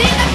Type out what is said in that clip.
Christina